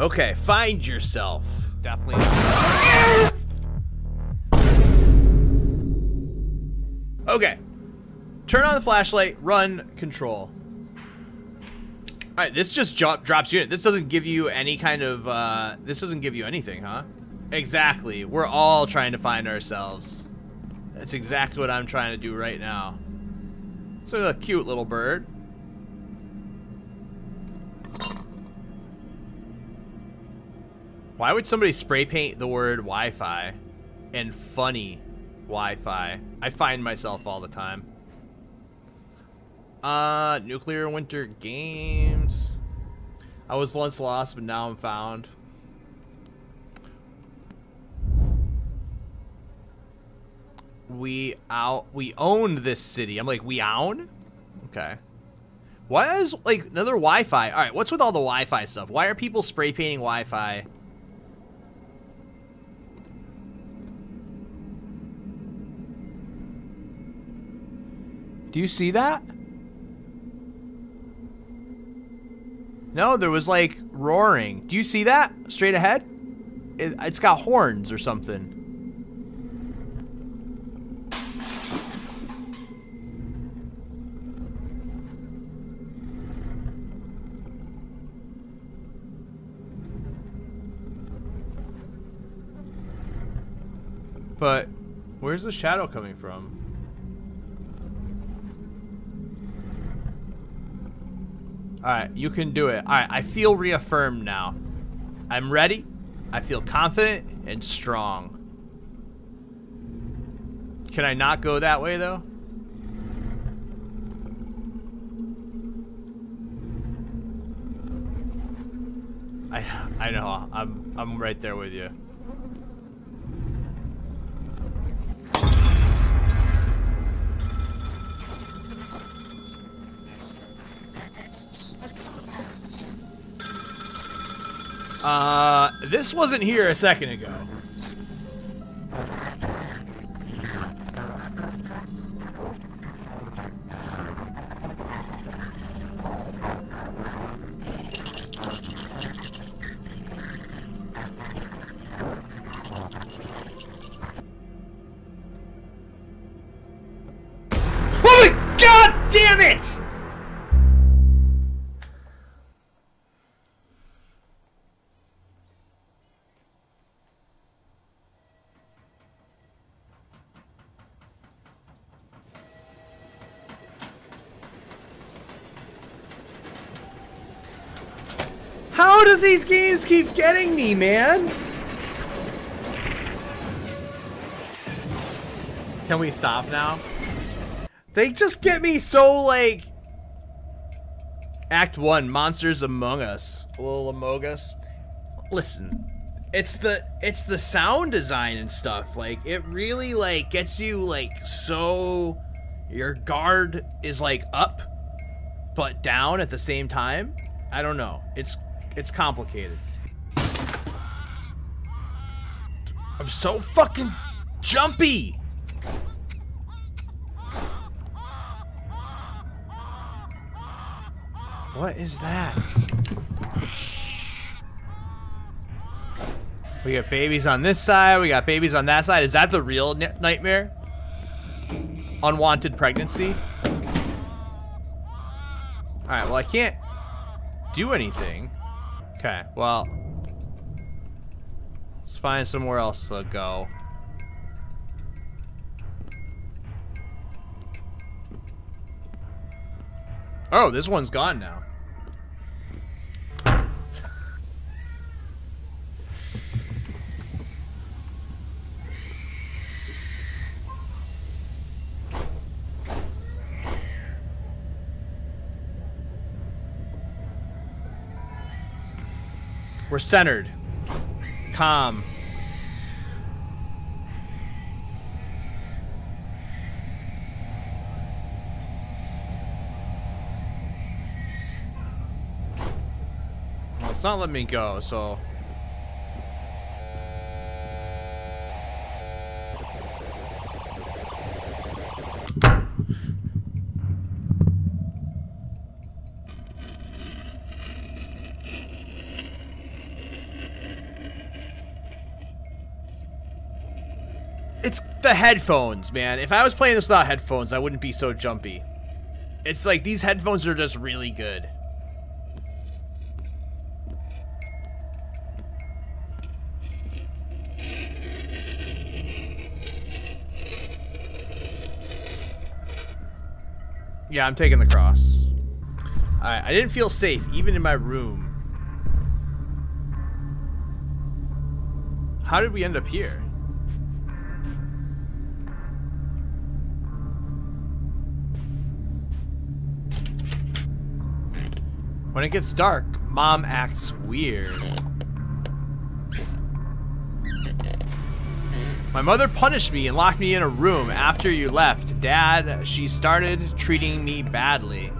Okay, find yourself. Definitely. Okay. Turn on the flashlight, run, control. Alright, this just drop, drops unit. This doesn't give you any kind of, uh, this doesn't give you anything, huh? Exactly. We're all trying to find ourselves. That's exactly what I'm trying to do right now. So a cute little bird. Why would somebody spray paint the word Wi-Fi and funny Wi-Fi? I find myself all the time. Uh, Nuclear Winter Games. I was once lost, but now I'm found. We out. We own this city. I'm like, we own. Okay. Why is like another Wi-Fi? All right, what's with all the Wi-Fi stuff? Why are people spray painting Wi-Fi? Do you see that? No, there was like roaring. Do you see that? Straight ahead? It, it's got horns or something. But where's the shadow coming from? Alright, you can do it. Alright, I feel reaffirmed now. I'm ready. I feel confident and strong. Can I not go that way, though? I I know. I'm I'm right there with you. This wasn't here a second ago. Does these games keep getting me, man? Can we stop now? They just get me so like Act 1 Monsters Among Us. A little Among Us. Listen, it's the it's the sound design and stuff. Like it really like gets you like so your guard is like up but down at the same time. I don't know. It's it's complicated. I'm so fucking jumpy. What is that? We got babies on this side. We got babies on that side. Is that the real n- nightmare? Unwanted pregnancy? Alright, well, I can't do anything. Okay, well. Let's find somewhere else to go. Oh, this one's gone now. We're centered. Calm. It's not letting me go, so... It's the headphones, man. If I was playing this without headphones, I wouldn't be so jumpy. It's like these headphones are just really good. Yeah, I'm taking the cross. Alright, I didn't feel safe, even in my room. How did we end up here? When it gets dark, Mom acts weird. My mother punished me and locked me in a room after you left. Dad, she started treating me badly.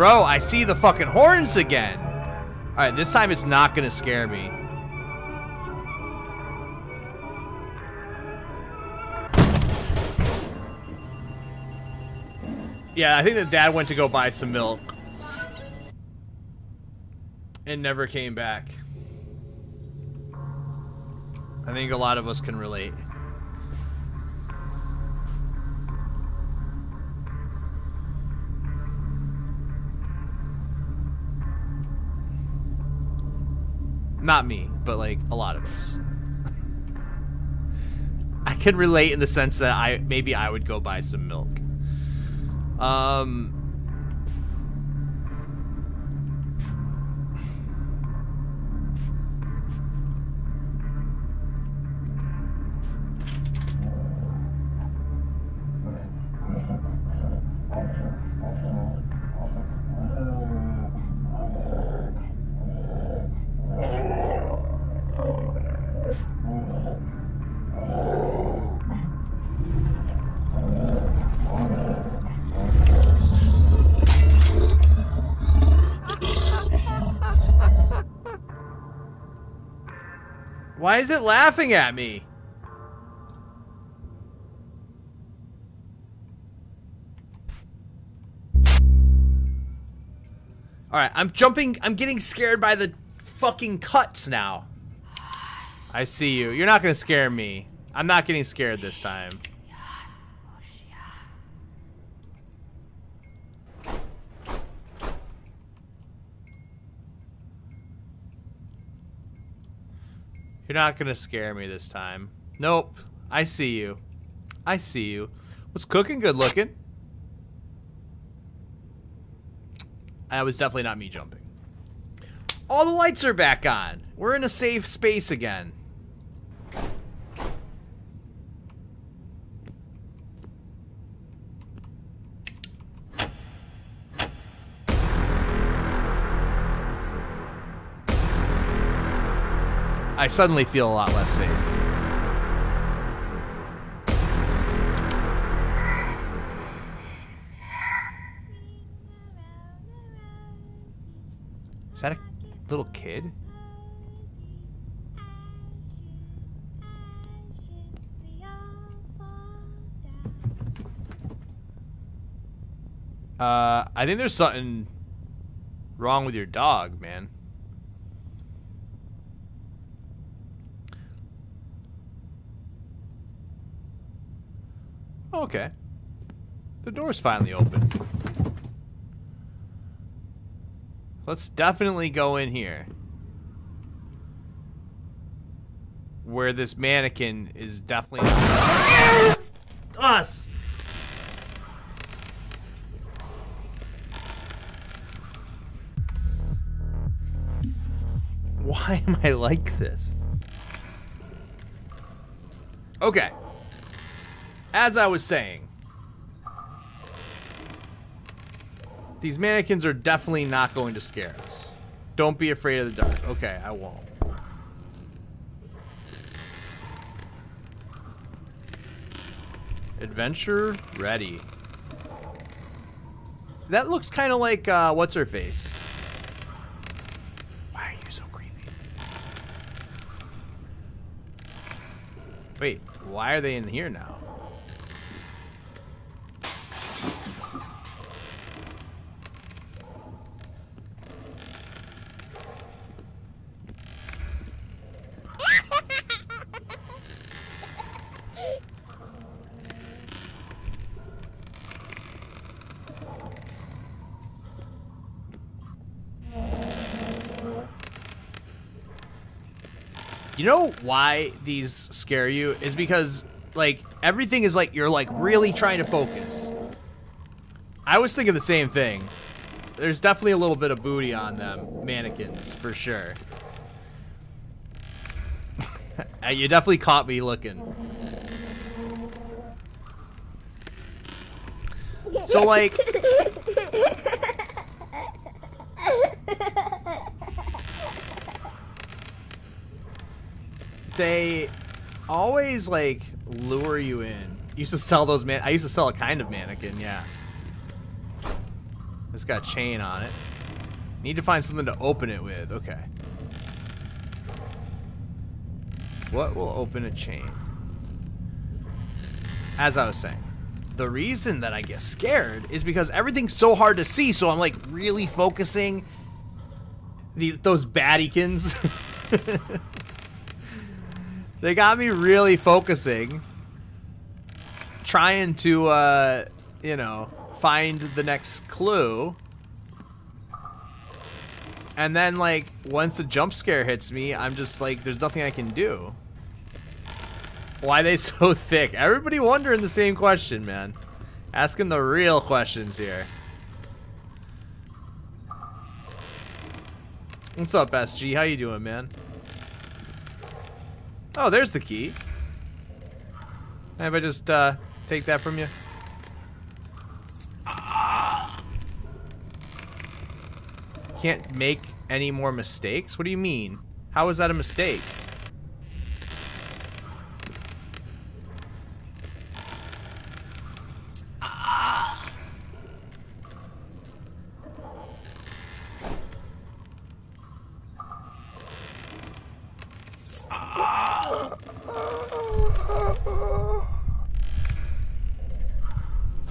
Bro, I see the fucking horns again. Alright, this time it's not gonna scare me. Yeah, I think that dad went to go buy some milk. And never came back. I think a lot of us can relate. Not me, but like a lot of us. I can relate in the sense that I maybe I would go buy some milk. Um Why is it laughing at me? Alright, I'm jumping, I'm getting scared by the fucking cuts now. I see you. You're not gonna scare me. I'm not getting scared this time. You're not gonna scare me this time. Nope. I see you. I see you. What's cooking? Good looking. That was definitely not me jumping. All the lights are back on. We're in a safe space again. I suddenly feel a lot less safe. Is that a little kid? Uh, I think there's something wrong with your dog, man. Okay. The door's finally open. Let's definitely go in here. Where this mannequin is definitely us. Why am I like this? Okay as I was saying, these mannequins are definitely not going to scare us. Don't be afraid of the dark. Okay, I won't. Adventure ready. That looks kind of like, uh, what's her face? Why are you so creepy? Wait, why are they in here now? You know why these scare you is because like everything is like you're like really trying to focus. I was thinking the same thing. There's definitely a little bit of booty on them mannequins for sure. Uh, you definitely caught me looking. So like they always like lure you in. used to sell those man. I used to sell a kind of mannequin. Yeah. It's got a chain on it. Need to find something to open it with. Okay. What will open a chain? As I was saying, the reason that I get scared is because everything's so hard to see. So I'm like really focusing. The, those baddykins. They got me really focusing. Trying to, uh, you know, find the next clue. And then, like, once the jump scare hits me, I'm just like, there's nothing I can do. Why they so thick? Everybody wondering the same question, man. Asking the real questions here. What's up, SG? How you doing, man? Oh, there's the key. Have I just uh, take that from you? Can't make any more mistakes? What do you mean? How is that a mistake?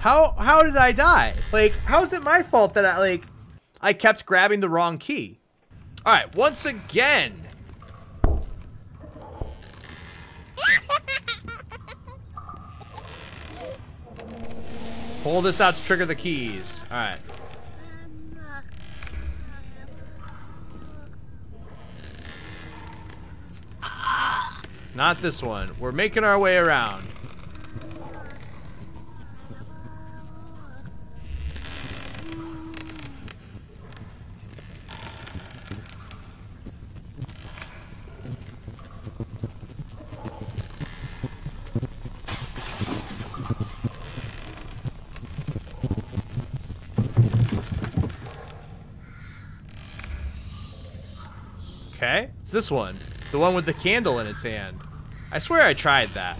How how did I die? Like, how is it my fault that I like I kept grabbing the wrong key? All right, once again. Pull this out to trigger the keys. All right. Not this one. We're making our way around. Okay, it's this one. The one with the candle in its hand. I swear I tried that.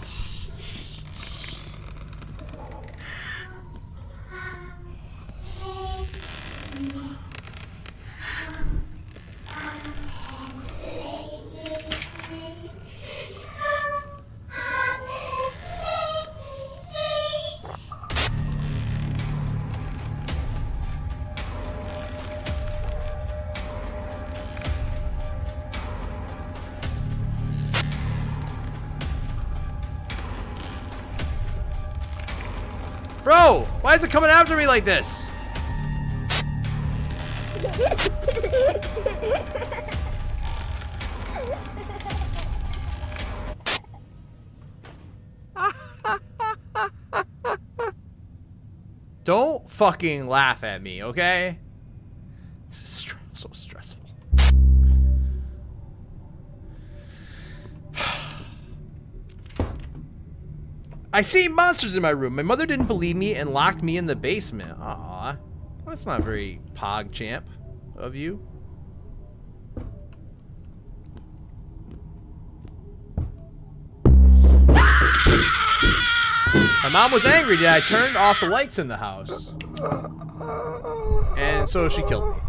Bro, why is it coming after me like this? Don't fucking laugh at me, okay? I see monsters in my room. My mother didn't believe me and locked me in the basement. Aw, that's not very pog champ of you. My mom was angry that I turned off the lights in the house. And so she killed me.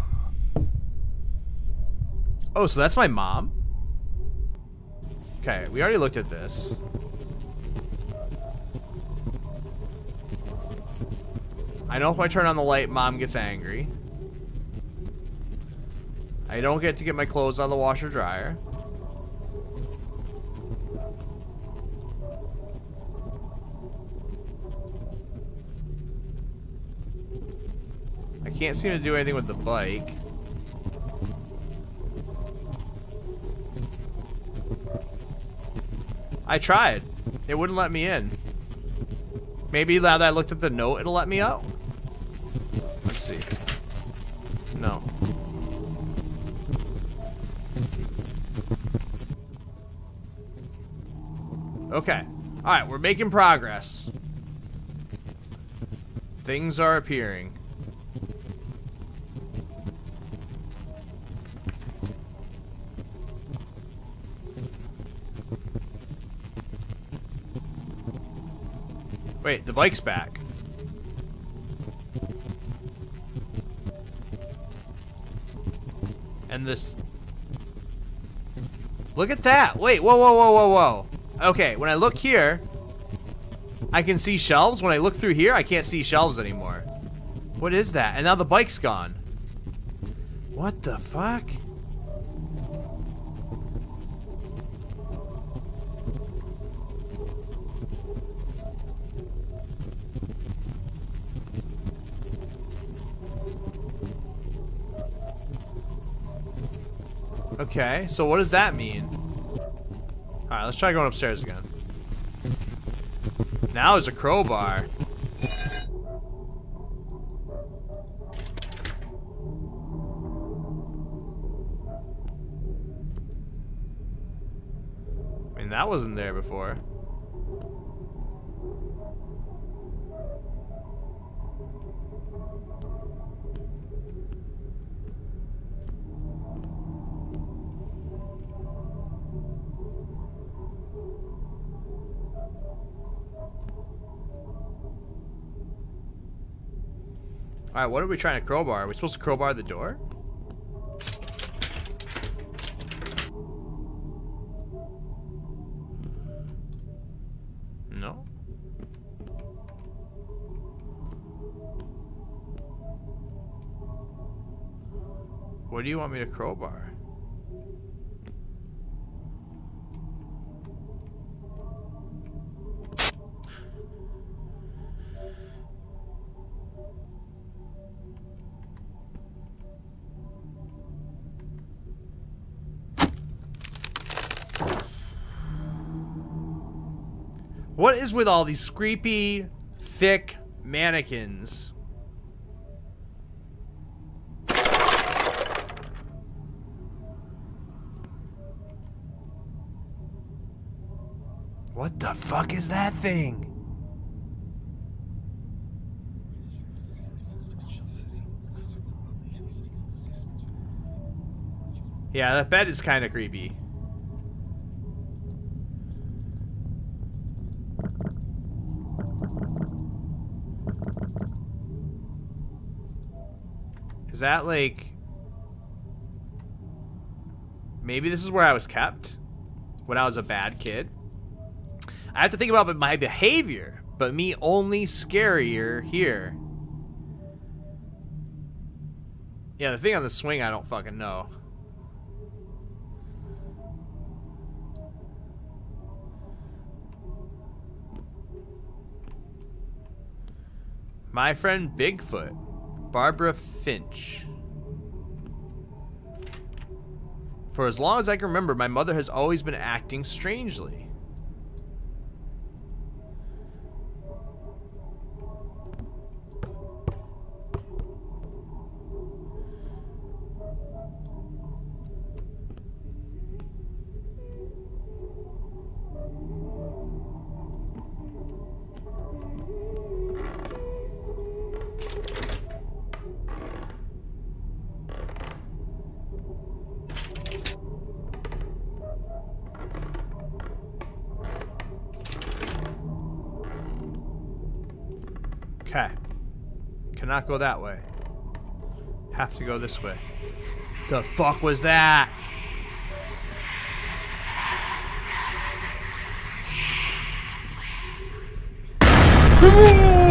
Oh, so that's my mom? Okay, we already looked at this. I know if I turn on the light, mom gets angry. I don't get to get my clothes on the washer dryer. I can't seem to do anything with the bike. I tried. It wouldn't let me in. Maybe now that I looked at the note, it'll let me out. Okay. Alright, we're making progress. Things are appearing. Wait, the bike's back. And this... Look at that! Wait, whoa, whoa, whoa, whoa, whoa. Okay, when I look here, I can see shelves. When I look through here, I can't see shelves anymore. What is that? And now the bike's gone. What the fuck? Okay, so what does that mean? Alright, let's try going upstairs again. Now there's a crowbar. I mean, that wasn't there before. Alright, what are we trying to crowbar? Are we supposed to crowbar the door? No. What do you want me to crowbar? What is with all these creepy, thick mannequins? What the fuck is that thing? Yeah, that bed is kind of creepy. That like... Maybe this is where I was kept? When I was a bad kid? I have to think about my behavior, but me only scarier here. Yeah, the thing on the swing I don't fucking know. My friend Bigfoot. Barbara Finch. For as long as I can remember, my mother has always been acting strangely. Okay. Cannot go that way. Have to go this way. The fuck was that?